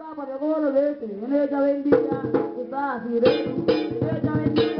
tapa de gol de en ella vendía, que está así de, en ella vendía.